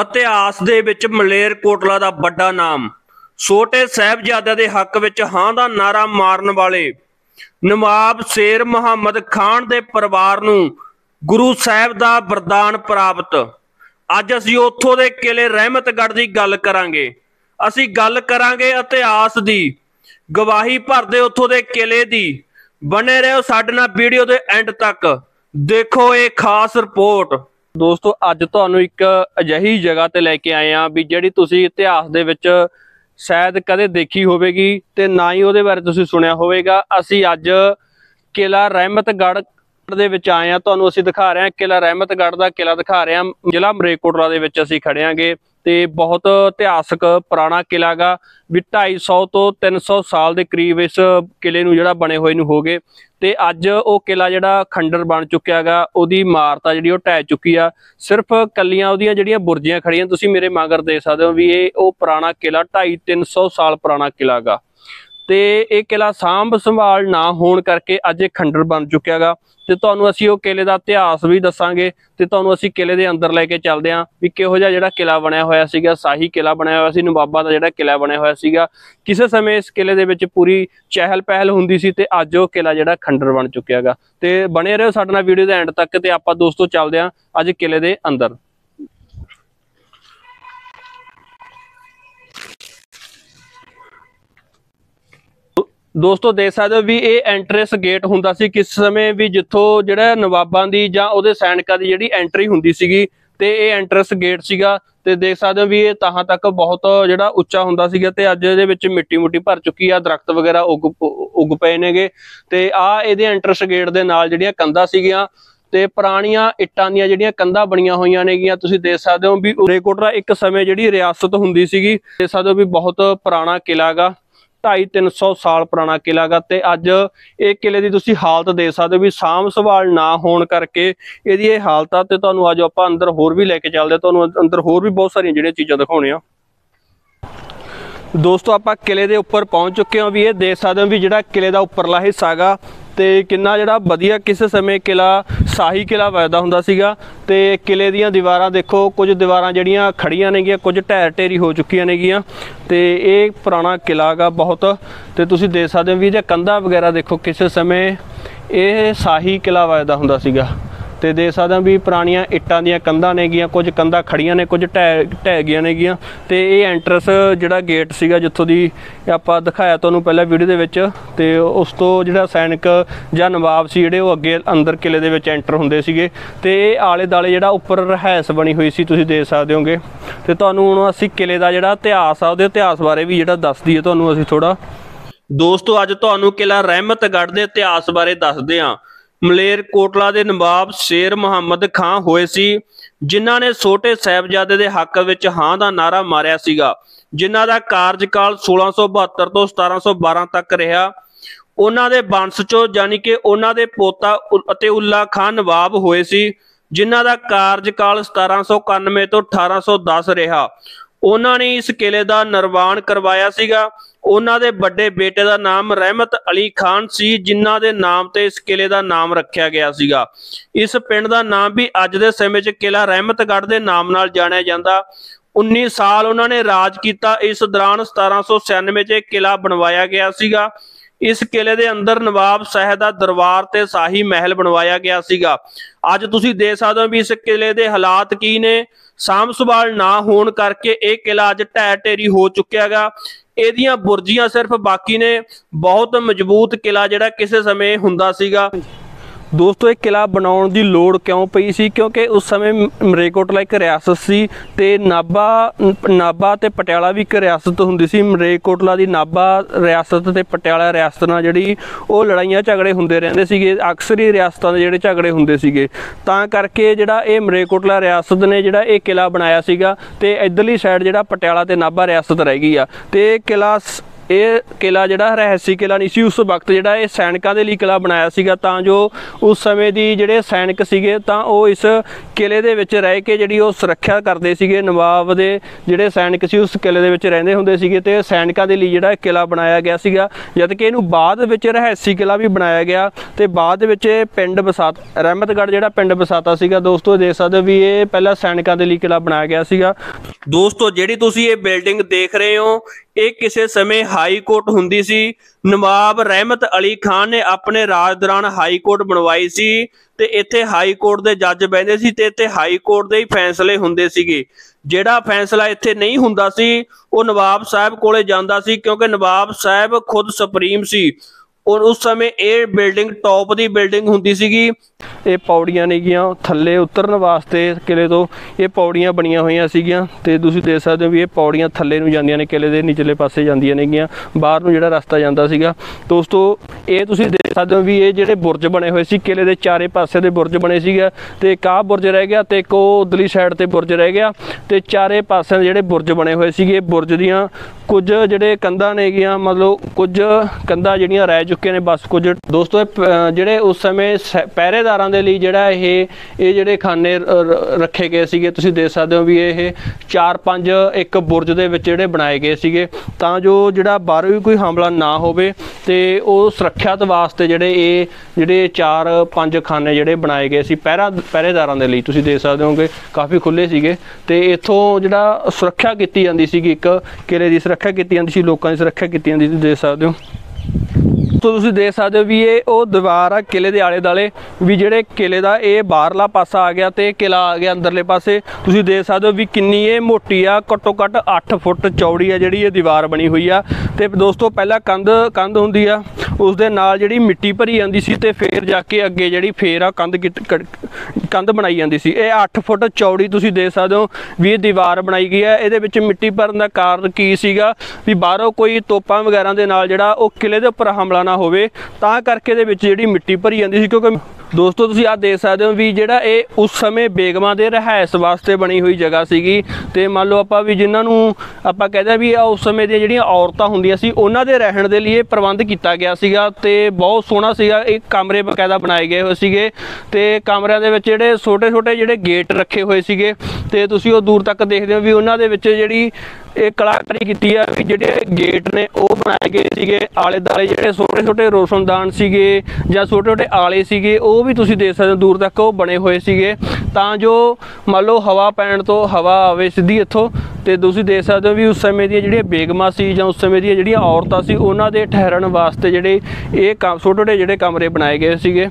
ਇਤਿਹਾਸ ਦੇ ਵਿੱਚ ਮਲੇਰ ਕੋਟਲਾ ਦਾ ਵੱਡਾ ਨਾਮ। ਛੋਟੇ ਸਾਹਿਬਜ਼ਾਦਿਆਂ ਦੇ ਹੱਕ ਵਿੱਚ ਹਾਂ ਦਾ ਨਾਰਾ ਮਾਰਨ ਵਾਲੇ ਨਵਾਬ ਸ਼ੇਰ ਮੁਹੰਮਦ ਖਾਨ ਦੇ ਪਰਿਵਾਰ ਨੂੰ ਗੁਰੂ ਸਾਹਿਬ ਦਾ ਵਰਦਾਨ ਪ੍ਰਾਪਤ। ਅੱਜ ਅਸੀਂ ਉੱਥੋਂ ਦੇ ਕਿਲੇ ਰਹਿਮਤਗੜ੍ਹ ਦੀ ਗੱਲ ਕਰਾਂਗੇ। ਅਸੀਂ ਗੱਲ ਕਰਾਂਗੇ ਇਤਿਹਾਸ ਦੀ। ਗਵਾਹੀ ਭਰਦੇ ਉੱਥੋਂ ਦੇ ਕਿਲੇ ਦੀ। ਬਣੇ ਰਹੋ ਸਾਡੇ ਨਾਲ ਵੀਡੀਓ ਦੇ ਐਂਡ ਤੱਕ। ਦੇਖੋ ਇਹ ਖਾਸ ਰਿਪੋਰਟ। ਦੋਸਤੋ, ਅੱਜ ਤੁਹਾਨੂੰ ਇੱਕ ਅਜਿਹੀ ਜਗ੍ਹਾ ਤੇ ਲੈ ਕੇ ਆਏ ਆ ਵੀ ਜਿਹੜੀ ਤੁਸੀਂ ਇਤਿਹਾਸ ਦੇ ਵਿੱਚ ਸ਼ਾਇਦ ਕਦੇ ਦੇਖੀ ਹੋਵੇਗੀ ਤੇ ਨਾ ਹੀ ਉਹਦੇ ਬਾਰੇ ਤੁਸੀਂ ਸੁਣਿਆ ਹੋਵੇਗਾ। ਅਸੀਂ ਅੱਜ ਕਿਲਾ ਰਹਿਮਤਗੜ੍ਹ ਦੇ ਵਿੱਚ ਆਏ ਆ ਤੁਹਾਨੂੰ ਅਸੀਂ ਦਿਖਾ ਰਹੇ ਹਾਂ ਕਿਲਾ ਰਹਿਮਤਗੜ੍ਹ ਦਾ ਕਿਲਾ ਦਿਖਾ ਰਹੇ ਹਾਂ। ਜ਼ਿਲ੍ਹਾ ਮਰੇਕੋਟਲਾ ਦੇ ਵਿੱਚ ਅਸੀਂ ਖੜੇ ਆਂਗੇ ਤੇ ਬਹੁਤ ਇਤਿਹਾਸਕ ਪੁਰਾਣਾ ਕਿਲਾ ਗਾ ਵੀ 250 ਤੋਂ 300 ਸਾਲ ਦੇ ਕਰੀਬ ਇਸ ਕਿਲੇ ਨੂੰ ਜਿਹੜਾ ਬਣੇ ਹੋਏ ਨੂੰ ਹੋ ਗਏ। ਤੇ ਅੱਜ ਉਹ ਕਿਲਾ ਜਿਹੜਾ ਖੰਡਰ ਬਣ ਚੁੱਕਿਆਗਾ ਉਹਦੀ ਇਮਾਰਤ ਆ ਜਿਹੜੀ ਉਹ ਢਹਿ ਚੁੱਕੀ ਆ। ਸਿਰਫ ਕੱਲੀਆਂ ਉਹਦੀਆਂ ਜਿਹੜੀਆਂ ਬੁਰਜੀਆਂ ਖੜੀਆਂ ਤੁਸੀਂ ਮੇਰੇ ਮਗਰ ਦੇਖ ਸਕਦੇ ਹੋ ਵੀ ਇਹ ਉਹ ਪੁਰਾਣਾ ਕਿਲਾ 250 300 ਸਾਲ ਪੁਰਾਣਾ ਕਿਲਾ ਗਾ ਤੇ ਇਹ ਕਿਲਾ ਸਾਂਭ ਸੰਭਾਲ ਨਾ ਹੋਣ ਕਰਕੇ ਅੱਜ ਇਹ ਖੰਡਰ ਬਣ ਚੁੱਕਿਆਗਾ। ਤੇ ਤੁਹਾਨੂੰ ਅਸੀਂ ਉਹ ਕਿਲੇ ਦਾ ਇਤਿਹਾਸ ਵੀ ਦੱਸਾਂਗੇ ਤੇ ਤੁਹਾਨੂੰ ਅਸੀਂ ਕਿਲੇ ਦੇ ਅੰਦਰ ਲੈ ਕੇ ਚੱਲਦੇ ਆਂ ਵੀ ਕਿਹੋ ਜਿਹਾ ਜਿਹੜਾ ਕਿਲਾ ਬਣਿਆ ਹੋਇਆ ਸੀਗਾ, ਸਾਹੀ ਕਿਲਾ ਬਣਿਆ ਹੋਇਆ ਸੀ, ਨਵਾਬਾਂ ਦਾ ਜਿਹੜਾ ਕਿਲਾ ਬਣਿਆ ਹੋਇਆ ਸੀਗਾ। ਕਿਸੇ ਸਮੇਂ ਇਸ ਕਿਲੇ ਦੇ ਵਿੱਚ ਪੂਰੀ ਚਹਿਲ ਪਹਿਲ ਹੁੰਦੀ ਸੀ ਤੇ ਅੱਜ ਉਹ ਕਿਲਾ ਜਿਹੜਾ ਖੰਡਰ ਬਣ ਚੁੱਕਿਆਗਾ। ਤੇ ਬਣੇ ਰਹੋ ਸਾਡੇ ਨਾਲ ਵੀਡੀਓ ਦੇ ਐਂਡ ਤੱਕ ਤੇ ਆਪਾਂ ਦੋਸਤੋ ਚੱਲਦੇ ਆਂ ਅੱਜ ਕਿਲੇ ਦੇ ਅੰਦਰ। ਦੋਸਤੋ ਦੇਖ ਸਕਦੇ ਹੋ ਵੀ ਇਹ ਐਂਟਰੈਂਸ ਗੇਟ ਹੁੰਦਾ ਸੀ ਕਿਸ ਸਮੇਂ ਵੀ ਜਿੱਥੋਂ ਜਿਹੜਾ ਨਵਾਬਾਂ ਦੀ ਜਾਂ ਉਹਦੇ ਸੈਨਿਕਾਂ ਦੀ ਜਿਹੜੀ ਐਂਟਰੀ ਹੁੰਦੀ ਸੀਗੀ ਤੇ ਇਹ ਐਂਟਰੈਂਸ ਗੇਟ ਸੀਗਾ ਤੇ ਦੇਖ ਸਕਦੇ ਹੋ ਵੀ ਇਹ ਤਾਹਾਂ ਤੱਕ ਬਹੁਤ ਜਿਹੜਾ ਉੱਚਾ ਹੁੰਦਾ ਸੀਗਾ ਤੇ ਅੱਜ ਇਹਦੇ ਵਿੱਚ ਮਿੱਟੀ ਮੁੱਟੀ ਭਰ ਚੁੱਕੀ ਆ, ਦਰਖਤ ਵਗੈਰਾ ਉੱਗ ਉੱਗ ਪਏ ਨੇਗੇ ਤੇ ਆ ਇਹਦੇ ਐਂਟਰੈਂਸ ਗੇਟ ਦੇ ਨਾਲ ਜਿਹੜੀਆਂ ਕੰਧਾਂ ਸੀਗੀਆਂ ਤੇ ਪੁਰਾਣੀਆਂ ਇੱਟਾਂ ਦੀਆਂ ਜਿਹੜੀਆਂ ਕੰਧਾਂ ਬਣੀਆਂ ਹੋਈਆਂ ਨੇਗੀਆਂ, ਤੁਸੀਂ ਦੇਖ ਸਕਦੇ ਹੋ ਵੀ ਰੇਕੋਟਰਾ ਇੱਕ ਸਮੇਂ ਜਿਹੜੀ ਰਿਆਸਤ ਹੁੰਦੀ ਸੀਗੀ, ਦੇਖ ਸਕਦੇ ਹੋ ਵੀ ਬਹੁਤ ਪੁਰਾਣਾ ਕਿਲਾਗਾ 250-300 ਸਾਲ ਪੁਰਾਣਾ ਕਿਲਾ ਗਾ ਤੇ ਅੱਜ ਇਹ ਕਿਲੇ ਦੀ ਤੁਸੀਂ ਹਾਲਤ ਦੇਖ ਸਕਦੇ ਹੋ ਵੀ ਸਾਂਭ ਸੰਭਾਲ ਨਾ ਹੋਣ ਕਰਕੇ ਇਹਦੀ ਇਹ ਹਾਲਤ ਆ ਤੇ ਤੁਹਾਨੂੰ ਅੱਜ ਆਪਾਂ ਅੰਦਰ ਹੋਰ ਵੀ ਲੈ ਕੇ ਚੱਲਦੇ ਤੁਹਾਨੂੰ ਅੰਦਰ ਹੋਰ ਵੀ ਬਹੁਤ ਸਾਰੀਆਂ ਜਿਹੜੀਆਂ ਚੀਜ਼ਾਂ ਦਿਖਾਉਣੀਆਂ ਦੋਸਤੋ ਆਪਾਂ ਕਿਲੇ ਦੇ ਉੱਪਰ ਪਹੁੰਚ ਚੁੱਕੇ ਹਾਂ ਵੀ ਇਹ ਦੇਖ ਸਕਦੇ ਹੋ ਵੀ ਜਿਹੜਾ ਕਿਲੇ ਦਾ ਉੱਪਰਲਾ ਹਿੱਸਾ ਹੈਗਾ ਤੇ ਕਿੰਨਾ ਜਿਹੜਾ ਵਧੀਆ ਕਿਸੇ ਸਮੇਂ ਕਿਲਾ ਸਾਹੀ ਕਿਲਾ ਵਜਦਾ ਹੁੰਦਾ ਸੀਗਾ ਤੇ ਕਿਲੇ ਦੀਆਂ ਦੀਵਾਰਾਂ ਦੇਖੋ, ਕੁਝ ਦੀਵਾਰਾਂ ਜਿਹੜੀਆਂ ਖੜੀਆਂ ਨੇਗੀਆਂ, ਕੁਝ ਢਹਿ ਢੇਰੀ ਹੋ ਚੁੱਕੀਆਂ ਨੇਗੀਆਂ ਤੇ ਇਹ ਪੁਰਾਣਾ ਕਿਲਾ ਹੈਗਾ ਬਹੁਤ ਤੇ ਤੁਸੀਂ ਦੇਖ ਸਕਦੇ ਹੋ ਵੀ ਇਹਦੇ ਕੰਧਾਂ ਵਗੈਰਾ ਦੇਖੋ ਕਿਸੇ ਸਮੇਂ ਇਹ ਸਾਹੀ ਕਿਲਾ ਵਜਦਾ ਹੁੰਦਾ ਸੀਗਾ। ਤੇ ਸਕਦੇ ਹਾਂ ਵੀ ਪੁਰਾਣੀਆਂ ਇੱਟਾਂ ਦੀਆਂ ਕੰਧਾਂ ਨੇਗੀਆਂ, ਕੁਝ ਕੰਧਾਂ ਖੜੀਆਂ ਨੇ, ਕੁਝ ਢਹਿ ਢਹਿ ਗਈਆਂ ਨੇਗੀਆਂ। ਤੇ ਇਹ ਐਂਟਰਸ ਜਿਹੜਾ ਗੇਟ ਸੀਗਾ ਜਿੱਥੋਂ ਦੀ ਆਪਾਂ ਦਿਖਾਇਆ ਤੁਹਾਨੂੰ ਪਹਿਲਾਂ ਵੀਡੀਓ ਦੇ ਵਿੱਚ, ਤੇ ਉਸ ਤੋਂ ਜਿਹੜਾ ਸੈਨਿਕ ਜਾਂ ਨਵਾਬ ਸੀ ਜਿਹੜੇ ਉਹ ਅੱਗੇ ਅੰਦਰ ਕਿਲੇ ਦੇ ਵਿੱਚ ਐਂਟਰ ਹੁੰਦੇ ਸੀਗੇ। ਤੇ ਇਹ ਆਲੇ ਦਾਲੇ ਜਿਹੜਾ ਉੱਪਰ ਰਹਿਸ ਬਣੀ ਹੋਈ ਸੀ, ਤੁਸੀਂ ਦੇਖ ਸਕਦੇ ਹੋਗੇ। ਤੇ ਤੁਹਾਨੂੰ ਹੁਣ ਅਸੀਂ ਕਿਲੇ ਦਾ ਜਿਹੜਾ ਇਤਿਹਾਸ ਆ, ਉਹਦੇ ਇਤਿਹਾਸ ਬਾਰੇ ਵੀ ਜਿਹੜਾ ਦੱਸ ਦਈਏ ਤੁਹਾਨੂੰ ਅਸੀਂ ਥੋੜਾ ਦੋਸਤੋ, ਅੱਜ ਤੁਹਾਨੂੰ ਕਿਲਾ ਰਹਿਮਤਗੜ੍ਹ ਦੇ ਇਤਿਹਾਸ ਬਾਰੇ ਦੱਸਦੇ ਹਾਂ। ਮਲੇਰਕੋਟਲਾ ਦੇ ਨਵਾਬ ਸ਼ੇਰ ਮੁਹੰਮਦ ਖਾਂ ਹੋਏ ਸੀ, ਜਿਨ੍ਹਾਂ ਨੇ ਛੋਟੇ ਸਾਹਿਬਜ਼ਾਦੇ ਦੇ ਹੱਕ ਵਿੱਚ ਹਾਂ ਦਾ ਨਾਰਾ ਮਾਰਿਆ ਸੀਗਾ, ਜਿਨ੍ਹਾਂ ਦਾ ਕਾਰਜਕਾਲ 1672 ਤੋਂ 1712 ਤੱਕ ਰਿਹਾ। ਉਹਨਾਂ ਦੇ ਵੰਸ਼ ਚੋਂ ਯਾਨੀ ਕਿ ਉਹਨਾਂ ਦੇ ਪੋਤਾ ਉ- ਅਤੇ ਉੱਲਾ ਖਾਨ ਨਵਾਬ ਹੋਏ ਸੀ, ਜਿਨ੍ਹਾਂ ਦਾ ਕਾਰਜਕਾਲ 1791 ਤੋਂ 1810 ਰਿਹਾ। ਉਹਨਾਂ ਨੇ ਇਸ ਕਿਲੇ ਦਾ ਨਿਰਮਾਣ ਕਰਵਾਇਆ ਸੀਗਾ। ਉਹਨਾਂ ਦੇ ਵੱਡੇ ਬੇਟੇ ਦਾ ਨਾਮ ਰਹਿਮਤ ਅਲੀ ਖਾਨ ਸੀ, ਜਿਨ੍ਹਾਂ ਦੇ ਨਾਮ ਤੇ ਇਸ ਕਿਲੇ ਦਾ ਨਾਮ ਰੱਖਿਆ ਗਿਆ ਸੀਗਾ। ਇਸ ਪਿੰਡ ਦਾ ਨਾਮ ਵੀ ਅੱਜ ਦੇ ਸਮੇਂ 'ਚ ਕਿਲਾ ਰਹਿਮਤਗੜ੍ਹ ਦੇ ਨਾਮ ਨਾਲ ਜਾਣਿਆ ਜਾਂਦਾ। 19 ਸਾਲ ਉਹਨਾਂ ਨੇ ਰਾਜ ਕੀਤਾ। ਇਸ ਦੌਰਾਨ 1796 'ਚ ਇਹ ਕਿਲਾ ਬਣਵਾਇਆ ਗਿਆ ਸੀਗਾ। ਇਸ ਕਿਲੇ ਦੇ ਅੰਦਰ ਨਵਾਬ ਸਾਹਿਬ ਦਾ ਦਰਬਾਰ ਤੇ ਸ਼ਾਹੀ ਮਹਿਲ ਬਣਵਾਇਆ ਗਿਆ ਸੀਗਾ। ਅੱਜ ਤੁਸੀਂ ਦੇਖ ਸਕਦੇ ਹੋ ਵੀ ਇਸ ਕਿਲੇ ਦੇ ਹਾਲਾਤ ਕੀ ਨੇ। ਸਾਂਭ ਸੰਭਾਲ ਨਾ ਹੋਣ ਕਰਕੇ ਇਹ ਕਿਲਾ ਅੱਜ ਢਹਿ ਢੇਰੀ ਹੋ ਚੁੱਕਿਆਗਾ ਇਹਦੀਆਂ ਬੁਰਜੀਆਂ ਸਿਰਫ ਬਾਕੀ ਨੇ। ਬਹੁਤ ਮਜ਼ਬੂਤ ਕਿਲਾ ਜਿਹੜਾ ਕਿਸੇ ਸਮੇਂ ਹੁੰਦਾ ਸੀਗਾ। ਦੋਸਤੋ, ਇਹ ਕਿਲਾ ਬਣਾਉਣ ਦੀ ਲੋੜ ਕਿਉਂ ਪਈ ਸੀ? ਕਿਉਂਕਿ ਉਸ ਸਮੇਂ ਮਰੇਕੋਟਲਾ ਇੱਕ ਰਿਆਸਤ ਸੀ ਤੇ ਨਾਭਾ ਨਾਭਾ ਤੇ ਪਟਿਆਲਾ ਵੀ ਇੱਕ ਰਿਆਸਤ ਹੁੰਦੀ ਸੀ। ਮਰੇਕੋਟਲਾ ਦੀ ਨਾਭਾ ਰਿਆਸਤ ਤੇ ਪਟਿਆਲਾ ਰਿਆਸਤ ਨਾਲ ਜਿਹੜੀ ਉਹ ਲੜਾਈਆਂ ਝਗੜੇ ਹੁੰਦੇ ਰਹਿੰਦੇ ਸੀਗੇ। ਅਕਸਰ ਹੀ ਰਿਆਸਤਾਂ ਦੇ ਜਿਹੜੇ ਝਗੜੇ ਹੁੰਦੇ ਸੀਗੇ। ਤਾਂ ਕਰਕੇ ਜਿਹੜਾ ਇਹ ਮਰੇਕੋਟਲਾ ਰਿਆਸਤ ਨੇ ਜਿਹੜਾ ਇਹ ਕਿਲਾ ਬਣਾਇਆ ਸੀਗਾ ਤੇ ਇਧਰਲੀ ਸਾਈਡ ਜਿਹੜਾ ਪਟਿਆਲਾ ਤੇ ਨਾਭਾ ਰਿਆਸਤ ਰਹਿ ਗਈ ਆ। ਤੇ ਇਹ ਕਿਲਾ ਸ- ਇਹ ਕਿਲਾ ਜਿਹੜਾ ਰਹਿਸੀ ਕਿਲਾ ਨਹੀਂ ਸੀ, ਉਸ ਵਕਤ ਜਿਹੜਾ ਇਹ ਸੈਨਿਕਾਂ ਦੇ ਲਈ ਕਿਲਾ ਬਣਾਇਆ ਸੀਗਾ, ਤਾਂ ਜੋ ਉਸ ਸਮੇਂ ਦੀ ਜਿਹੜੇ ਸੈਨਿਕ ਸੀਗੇ, ਤਾਂ ਉਹ ਇਸ ਕਿਲੇ ਦੇ ਵਿੱਚ ਰਹਿ ਕੇ ਜਿਹੜੀ ਉਹ ਸੁਰੱਖਿਆ ਕਰਦੇ ਸੀਗੇ। ਨਵਾਬ ਦੇ ਜਿਹੜੇ ਸੈਨਿਕ ਸੀ, ਉਸ ਕਿਲੇ ਦੇ ਵਿੱਚ ਰਹਿੰਦੇ ਹੁੰਦੇ ਸੀਗੇ ਤੇ ਸੈਨਿਕਾਂ ਦੇ ਲਈ ਜਿਹੜਾ ਇਹ ਕਿਲਾ ਬਣਾਇਆ ਗਿਆ ਸੀਗਾ। ਜਦ ਕਿ ਇਹਨੂੰ ਬਾਅਦ ਵਿੱਚ ਰਹਿਸੀ ਕਿਲਾ ਵੀ ਬਣਾਇਆ ਗਿਆ ਤੇ ਬਾਅਦ ਵਿੱਚ ਇਹ ਪਿੰਡ ਬਸਾਤ, ਰਹਿਮਤਗੜ੍ਹ ਜਿਹੜਾ ਪਿੰਡ ਬਸਾਤਾ ਸੀਗਾ, ਦੋਸਤੋ ਦੇਖ ਸਕਦੇ ਹੋ ਵੀ ਇਹ ਪਹਿਲਾਂ ਸੈਨਿਕਾਂ ਦੇ ਲਈ ਕਿਲਾ ਬਣਾਇਆ ਗਿਆ ਸੀਗਾ। ਦੋਸਤੋ, ਜਿਹੜੀ ਤੁਸੀਂ ਇਹ ਬਿਲਡਿੰਗ ਦੇਖ ਰਹੇ ਹੋ, ਇਹ ਕਿਸੇ ਸਮੇਂ ਹਾਈ ਕੋਰਟ ਹੁੰਦੀ ਸੀ। ਨਵਾਬ ਰਹਿਮਤ ਅਲੀ ਖਾਨ ਨੇ ਆਪਣੇ ਰਾਜ ਦੌਰਾਨ ਹਾਈ ਕੋਰਟ ਬਣਵਾਈ ਸੀ ਤੇ ਇੱਥੇ ਹਾਈ ਕੋਰਟ ਦੇ ਜੱਜ ਬੈਠਦੇ ਸੀ ਤੇ ਇੱਥੇ ਹਾਈ ਕੋਰਟ ਦੇ ਹੀ ਫੈਸਲੇ ਹੁੰਦੇ ਸੀਗੇ। ਜਿਹੜਾ ਫੈਸਲਾ ਇੱਥੇ ਨਹੀਂ ਹੁੰਦਾ ਸੀ, ਉਹ ਨਵਾਬ ਸਾਹਿਬ ਕੋਲੇ ਜਾਂਦਾ ਸੀ ਕਿਉਂਕਿ ਨਵਾਬ ਸਾਹਿਬ ਖੁਦ ਸੁਪਰੀਮ ਸੀ। ਔਰ ਉਸ ਸਮੇਂ ਇਹ ਬਿਲਡਿੰਗ ਟੌਪ ਦੀ ਬਿਲਡਿੰਗ ਹੁੰਦੀ ਸੀਗੀ। ਇਹ ਪੌੜੀਆਂ ਨੇਗੀਆਂ ਥੱਲੇ ਉਤਰਨ ਵਾਸਤੇ ਕਿਲੇ ਤੋਂ ਇਹ ਪੌੜੀਆਂ ਬਣੀਆਂ ਹੋਈਆਂ ਸੀਗੀਆਂ ਤੇ ਤੁਸੀਂ ਦੇਖ ਸਕਦੇ ਹੋ ਵੀ ਇਹ ਪੌੜੀਆਂ ਥੱਲੇ ਨੂੰ ਜਾਂਦੀਆਂ ਨੇ ਕਿਲੇ ਦੇ ਨਿਚਲੇ ਪਾਸੇ ਜਾਂਦੀਆਂ ਨੇਗੀਆਂ ਬਾਹਰ ਨੂੰ ਜਿਹੜਾ ਰਸਤਾ ਜਾਂਦਾ ਸੀਗਾ। ਦੋਸਤੋ, ਇਹ ਤੁਸੀਂ ਦੇਖ ਸਕਦੇ ਹੋ ਵੀ ਇਹ ਜਿਹੜੇ ਬੁਰਜ ਬਣੇ ਹੋਏ ਸੀ ਕਿਲੇ ਦੇ ਚਾਰੇ ਪਾਸੇ ਦੇ ਬੁਰਜ ਬਣੇ ਸੀਗੇ ਤੇ ਇੱਕ ਆਹ ਬੁਰਜ ਰਹਿ ਗਿਆ ਤੇ ਇੱਕ ਉਹ ਉਧਰਲੀ ਸਾਈਡ ਤੇ ਬੁਰਜ ਰਹਿ ਗਿਆ ਤੇ ਚਾਰੇ ਪਾਸਿਆਂ ਦੇ ਜਿਹੜੇ ਬੁਰਜ ਬਣੇ ਹੋਏ ਸੀਗੇ, ਬੁਰਜ ਦੀਆਂ ਕੁਝ ਜਿਹੜੇ ਕੰਧਾਂ ਨੇਗੀਆਂ ਮਤਲਬ ਕੁਝ ਕੰਧਾਂ ਜਿਹੜੀਆਂ ਰਹਿ ਚੁੱਕੇ ਨੇ ਬੱਸ ਕੁਝ। ਦੋਸਤੋ, ਇਹ ਪ- ਜਿਹੜੇ ਉਸ ਸਮੇਂ ਸ- ਪਹਿਰੇਦਾਰਾਂ ਦੇ ਲਈ ਜਿਹੜਾ ਇਹ ਇਹ ਜਿਹੜੇ ਖਾਨੇ ਰੱਖੇ ਗਏ ਸੀਗੇ, ਤੁਸੀਂ ਦੇਖ ਸਕਦੇ ਹੋ ਵੀ ਇਹ ਚਾਰ ਪੰਜ ਇੱਕ ਬੁਰਜ ਦੇ ਵਿੱਚ ਜਿਹੜੇ ਬਣਾਏ ਗਏ ਸੀਗੇ। ਤਾਂ ਜੋ ਜਿਹੜਾ ਬਾਹਰੋਂ ਵੀ ਕੋਈ ਹਮਲਾ ਨਾ ਹੋਵੇ ਤੇ ਉਹ ਸੁਰੱਖਿਅਤ ਵਾਸਤੇ ਜਿਹੜੇ ਇਹ, ਜਿਹੜੇ ਚਾਰ ਪੰਜ ਖਾਨੇ ਜਿਹੜੇ ਬਣਾਏ ਗਏ ਸੀ ਪਹਿਰਾ, ਪਹਿਰੇਦਾਰਾਂ ਦੇ ਲਈ। ਤੁਸੀਂ ਦੇਖ ਸਕਦੇ ਹੋਗੇ, ਕਾਫੀ ਖੁੱਲੇ ਸੀਗੇ ਤੇ ਇੱਥੋਂ ਜਿਹੜਾ ਸੁਰੱਖਿਆ ਕੀਤੀ ਜਾਂਦੀ ਸੀਗੀ ਇੱਕ ਕਿਲੇ ਦੀ, ਸੁਰੱਖਿਆ ਕੀਤੀ ਜਾਂਦੀ ਸੀ, ਲੋਕਾਂ ਦੀ ਸੁਰੱਖਿਆ ਕੀਤੀ ਜਾਂਦੀ ਸੀ ਦੇਖ ਸਕਦੇ ਹੋ। ਤੋ ਤੁਸੀਂ ਦੇਖ ਸਕਦੇ ਹੋ ਵੀ ਇਹ ਉਹ ਦੀਵਾਰ ਆ ਕਿਲੇ ਦੇ ਆਲੇ ਦਾਲੇ ਵੀ ਜਿਹੜੇ ਕਿਲੇ ਦਾ ਇਹ ਬਾਹਰਲਾ ਪਾਸਾ ਆ ਗਿਆ ਤੇ ਕਿਲਾ ਆ ਗਿਆ ਅੰਦਰਲੇ ਪਾਸੇ। ਤੁਸੀਂ ਦੇਖ ਸਕਦੇ ਹੋ ਵੀ ਕਿੰਨੀ ਇਹ ਮੋਟੀ ਆ, ਘੱਟੋ ਘੱਟ 8 ਫੁੱਟ ਚੌੜੀ ਆ ਜਿਹੜੀ ਇਹ ਦੀਵਾਰ ਬਣੀ ਹੋਈ ਆ। ਤੇ ਦੋਸਤੋ, ਪਹਿਲਾਂ ਕੰਧ ਕੰਧ ਹੁੰਦੀ ਆ, ਉਸ ਦੇ ਨਾਲ ਜਿਹੜੀ ਮਿੱਟੀ ਭਰੀ ਜਾਂਦੀ ਸੀ ਤੇ ਫੇਰ ਜਾ ਕੇ ਅੱਗੇ ਜਿਹੜੀ ਫੇਰ ਆ ਕੰਧ ਗਿੱਟ- ਕੰਧ ਬਣਾਈ ਜਾਂਦੀ ਸੀ। ਇਹ 8 ਫੁੱਟ ਚੌੜੀ ਤੁਸੀਂ ਦੇਖ ਸਕਦੇ ਹੋ ਵੀ ਇਹ ਦੀਵਾਰ ਬਣਾਈ ਗਈ ਹੈ ਇਹਦੇ ਵਿੱਚ ਮਿੱਟੀ ਭਰਨ ਦਾ ਕਾਰਨ ਕੀ ਸੀਗਾ ਵੀ ਬਾਹਰੋਂ ਕੋਈ ਤੋਪਾਂ ਵਗੈਰਾ ਦੇ ਨਾਲ ਜਿਹੜਾ ਉਹ ਕਿਲੇ ਦੇ ਉੱਪਰ ਹਮਲਾ ਨਾ ਨਾ ਹੋਵੇ, ਤਾਂ ਕਰਕੇ ਦੇ ਵਿੱਚ ਜਿਹੜੀ ਮਿੱਟੀ ਭਰੀ ਜਾਂਦੀ ਸੀ, ਕਿਉਂਕਿ ਦੋਸਤੋ ਤੁਸੀਂ ਆ ਦੇਖ ਸਕਦੇ ਹੋ ਵੀ ਜਿਹੜਾ ਇਹ ਉਸ ਸਮੇਂ ਬੇਗਮਾਂ ਦੇ ਰਹਿائش ਵਾਸਤੇ ਬਣੀ ਹੋਈ ਜਗ੍ਹਾ ਸੀਗੀ। ਤੇ ਮੰਨ ਲਓ ਆਪਾਂ ਵੀ ਜਿਨ੍ਹਾਂ ਨੂੰ ਆਪਾਂ ਕਹਿੰਦੇ ਆ ਵੀ ਆ ਉਸ ਸਮੇਂ ਦੀਆਂ ਜਿਹੜੀਆਂ ਔਰਤਾਂ ਹੁੰਦੀਆਂ ਸੀ, ਉਹਨਾਂ ਦੇ ਰਹਿਣ ਦੇ ਲਈ ਇਹ ਪ੍ਰਬੰਧ ਕੀਤਾ ਗਿਆ ਸੀਗਾ ਤੇ ਬਹੁਤ ਸੋਹਣਾ ਸੀਗਾ, ਇਹ ਕਮਰੇ ਬਕਾਇਦਾ ਬਣਾਏ ਗਏ ਹੋਏ ਸੀਗੇ। ਤੇ ਕਮਰਿਆਂ ਦੇ ਵਿੱਚ ਜਿਹੜੇ ਛੋਟੇ-ਛੋਟੇ ਜਿਹੜੇ ਗੇਟ ਰੱਖੇ ਹੋਏ ਸੀਗੇ, ਤੇ ਤੁਸੀਂ ਉਹ ਦੂਰ ਤੱਕ ਦੇਖਦੇ ਹੋ ਵੀ ਉਹਨਾਂ ਦੇ ਵਿੱਚ ਜਿਹੜੀ ਇਹ ਕਲਾਕਾਰੀ ਕੀਤੀ ਆ ਵੀ ਜਿਹੜੇ ਗੇਟ ਨੇ ਉਹ ਬਣਾਏ ਗਏ ਸੀਗੇ ਆਲੇ ਦਾਲੇ ਜਿਹੜੇ ਛੋਟੇ ਛੋਟੇ ਰੋਸ਼ਨਦਾਨ ਸੀਗੇ ਜਾਂ ਛੋਟੇ ਛੋਟੇ ਆਲੇ ਸੀਗੇ, ਉਹ ਵੀ ਤੁਸੀਂ ਦੇਖ ਸਕਦੇ ਹੋ, ਦੂਰ ਤੱਕ ਉਹ ਬਣੇ ਹੋਏ ਸੀਗੇ। ਤਾਂ ਜੋ ਮੰਨ ਲਓ ਹਵਾ ਪੈਣ ਤੋਂ ਹਵਾ ਆਵੇ ਸਿੱਧੀ ਇੱਥੋਂ, ਤੇ ਤੁਸੀਂ ਦੇਖ ਸਕਦੇ ਹੋ ਵੀ ਉਸ ਸਮੇਂ ਦੀਆਂ ਜਿਹੜੀਆਂ ਬੇਗਮਾਂ ਸੀ ਜਾਂ ਉਸ ਸਮੇਂ ਦੀਆਂ ਜਿਹੜੀਆਂ ਔਰਤਾਂ ਸੀ, ਉਹਨਾਂ ਦੇ ਠਹਿਰਣ ਵਾਸਤੇ ਜਿਹੜੇ ਇਹ ਕੰਮ- ਛੋਟੇ ਛੋਟੇ ਜਿਹੜੇ ਕਮਰੇ ਬਣਾਏ ਗਏ ਸੀਗੇ।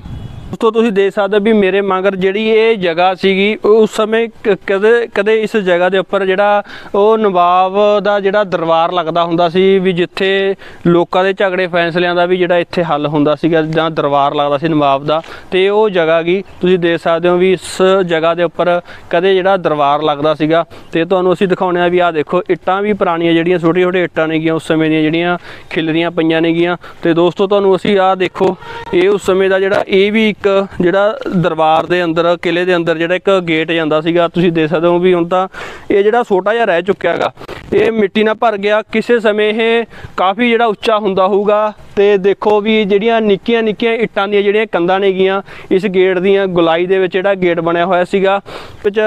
ਦੋਸਤੋ ਤੁਸੀਂ ਦੇਖ ਸਕਦੇ ਹੋ ਵੀ ਮੇਰੇ ਮਗਰ ਜਿਹੜੀ ਇਹ ਜਗ੍ਹਾ ਸੀਗੀ, ਉਹ ਉਸ ਸਮੇਂ ਕ- ਕਦੇ ਕਦੇ ਇਸ ਜਗ੍ਹਾ ਦੇ ਉੱਪਰ ਜਿਹੜਾ ਉਹ ਨਵਾਬ ਦਾ ਜਿਹੜਾ ਦਰਬਾਰ ਲੱਗਦਾ ਹੁੰਦਾ ਸੀ ਵੀ ਜਿੱਥੇ ਲੋਕਾਂ ਦੇ ਝਗੜੇ, ਫੈਸਲਿਆਂ ਦਾ ਵੀ ਜਿਹੜਾ ਇੱਥੇ ਹੱਲ ਹੁੰਦਾ ਸੀਗਾ, ਜਾਂ ਦਰਬਾਰ ਲੱਗਦਾ ਸੀ ਨਵਾਬ ਦਾ, ਤੇ ਉਹ ਜਗ੍ਹਾ ਗੀ। ਤੁਸੀਂ ਦੇਖ ਸਕਦੇ ਹੋ ਵੀ ਇਸ ਜਗ੍ਹਾ ਦੇ ਉੱਪਰ ਕਦੇ ਜਿਹੜਾ ਦਰਬਾਰ ਲੱਗਦਾ ਸੀਗਾ, ਤੇ ਤੁਹਾਨੂੰ ਅਸੀਂ ਦਿਖਾਉਂਦੇ ਆ ਵੀ ਆਹ ਦੇਖੋ, ਇੱਟਾਂ ਵੀ ਪੁਰਾਣੀਆਂ ਜਿਹੜੀਆਂ ਛੋਟੀਆਂ ਛੋਟੀਆਂ ਇੱਟਾਂ ਨੇਗੀਆਂ ਉਸ ਸਮੇਂ ਦੀਆਂ ਜਿਹੜੀਆਂ ਖਿਲਰੀਆਂ ਪਈਆਂ ਨੇਗੀਆਂ ਤੇ ਦੋਸਤੋ, ਤੁਹਾਨੂੰ ਅਸੀਂ ਆਹ ਦੇਖੋ, ਇਹ ਉਸ ਸਮੇਂ ਦਾ ਜਿਹੜਾ, ਇਹ ਵੀ ਇੱਕ ਜਿਹੜਾ ਦਰਬਾਰ ਦੇ ਅੰਦਰ ਕਿਲੇ ਦੇ ਅੰਦਰ ਜਿਹੜਾ ਇੱਕ ਗੇਟ ਜਾਂਦਾ ਸੀਗਾ, ਤੁਸੀਂ ਦੇਖ ਸਕਦੇ ਹੋ ਵੀ ਹੁਣ ਤਾਂ ਇਹ ਜਿਹੜਾ ਛੋਟਾ ਜਿਹਾ ਰਹਿ ਚੁੱਕਿਆ ਹੈਗਾ। ਇਹ ਮਿੱਟੀ ਨਾਲ ਭਰ ਗਿਆ। ਕਿਸੇ ਸਮੇਂ ਇਹ ਕਾਫੀ ਜਿਹੜਾ ਉੱਚਾ ਹੁੰਦਾ ਹੋਊਗਾ ਤੇ ਦੇਖੋ ਵੀ ਜਿਹੜੀਆਂ ਨਿੱਕੀਆਂ ਨਿੱਕੀਆਂ ਇੱਟਾਂ ਦੀਆਂ ਜਿਹੜੀਆਂ ਕੰਧਾਂ ਨੇਗੀਆਂ, ਇਸ ਗੇਟ ਦੀਆਂ ਗੁਲਾਈ ਦੇ ਵਿੱਚ ਜਿਹੜਾ ਗੇਟ ਬਣਿਆ ਹੋਇਆ ਸੀਗਾ, ਵਿੱਚ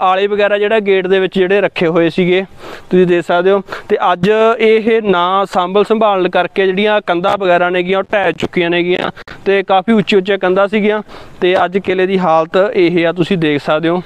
ਆਲੇ ਵਗੈਰਾ ਜਿਹੜਾ ਗੇਟ ਦੇ ਵਿੱਚ ਜਿਹੜੇ ਰੱਖੇ ਹੋਏ ਸੀਗੇ, ਤੁਸੀਂ ਦੇਖ ਸਕਦੇ ਹੋ। ਤੇ ਅੱਜ ਇਹ ਨਾ ਸੰਭਲ ਸੰਭਾਲਣ ਕਰਕੇ ਜਿਹੜੀਆਂ ਕੰਧਾਂ ਵਗੈਰਾ ਨੇਗੀਆਂ, ਉਹ ਢਹਿ ਚੁੱਕੀਆਂ ਨੇਗੀਆਂ ਤੇ ਕਾਫੀ ਉੱਚੀ ਉੱਚੀ ਕੰਧਾਂ ਸੀਗੀਆਂ ਤੇ ਅੱਜ ਕਿਲੇ ਦੀ ਹਾਲਤ ਇਹ ਆ, ਤੁਸੀਂ ਦੇਖ ਸਕਦੇ ਹੋ।